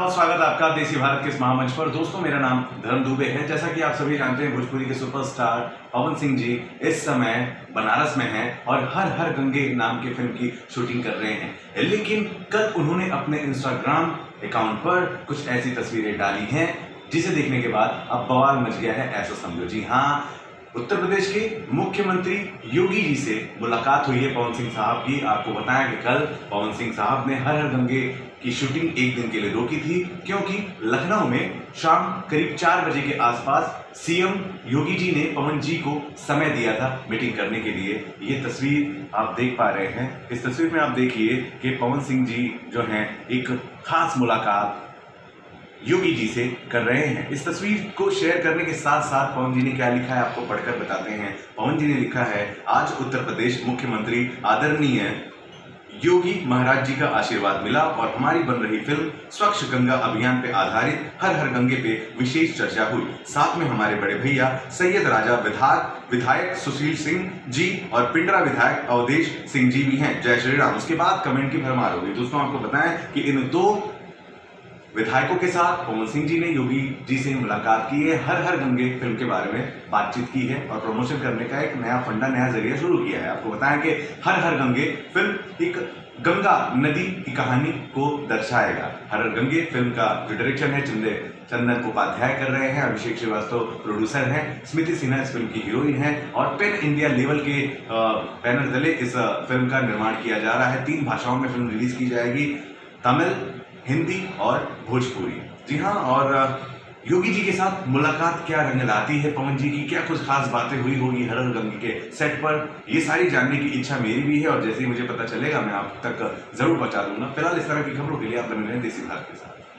बहुत स्वागत है आपका देसी भारत के इस महामंच पर। दोस्तों, मेरा नाम धर्म दुबे है। जैसा कि आप सभी जानते हैं, भोजपुरी के सुपरस्टार पवन सिंह जी इस समय बनारस में हैं और हर हर गंगे नाम की फ़िल्म की शूटिंग कर रहे हैं। लेकिन कल उन्होंने अपने इंस्टाग्राम अकाउंट पर कुछ ऐसी तस्वीरें डाली हैं, जिसे देखने के बाद अब बवाल मच गया है, ऐसा समझो। जी हाँ उत्तर प्रदेश के मुख्यमंत्री योगी जी से मुलाकात हुई है पवन सिंह साहब की। आपको बताया कि कल पवन सिंह साहब ने हर हर गंगे की शूटिंग एक दिन के लिए रोकी थी, क्योंकि लखनऊ में शाम करीब चार बजे के आसपास सीएम योगी जी ने पवन जी को समय दिया था मीटिंग करने के लिए। ये तस्वीर आप देख पा रहे हैं। इस तस्वीर में आप देखिए कि पवन सिंह जी जो हैं, एक खास मुलाकात योगी जी से कर रहे हैं। इस तस्वीर को शेयर करने के साथ साथ पवन जी ने क्या लिखा है, आपको पढ़कर बताते हैं। पवन जी ने लिखा है, आज उत्तर प्रदेश मुख्यमंत्री आदरणीय योगी महाराज जी का आशीर्वाद मिला और हमारी बन रही फ़िल्म स्वच्छ गंगा अभियान पे आधारित हर हर गंगे पे विशेष चर्चा हुई। साथ में हमारे बड़े भैया सैयद राजा विधायक विधायक सुशील सिंह जी और पिंडरा विधायक अवधेश सिंह जी भी हैं। जय श्री राम। उसके बाद कमेंट की भरमार होगी। दोस्तों, आपको बताएँ कि इन दो विधायकों के साथ पवन सिंह जी ने, योगी जी से मुलाकात की है, हर हर गंगे फ़िल्म के बारे में बातचीत की है और प्रमोशन करने का एक नया फंडा, नया ज़रिया शुरू किया है। आपको बताएँ कि हर हर गंगे फ़िल्म एक गंगा नदी की कहानी को दर्शाएगा। हर हर गंगे फ़िल्म का जो डायरेक्शन है, चंदे चंदन उपाध्याय कर रहे हैं, अभिषेक श्रीवास्तव प्रोड्यूसर हैं, स्मृति सिन्हा इस फ़िल्म की हीरोइन है और पेन इंडिया लेवल के बैनर तले इस फ़िल्म का निर्माण किया जा रहा है। तीन भाषाओं में फ़िल्म रिलीज़ की जाएगी। तमिल हिंदी और भोजपुरी। जी हाँ और योगी जी के साथ मुलाकात क्या रंग लाती है? पवन जी की क्या कुछ खास बातें हुई होगी हर गंगी के सेट पर? ये सारी जानने की इच्छा मेरी भी है, और जैसे ही मुझे पता चलेगा, मैं आप तक ज़रूर पहुँचा दूँगा। फ़िलहाल इस तरह की खबरों के लिए आप रहे देसी भारत के साथ।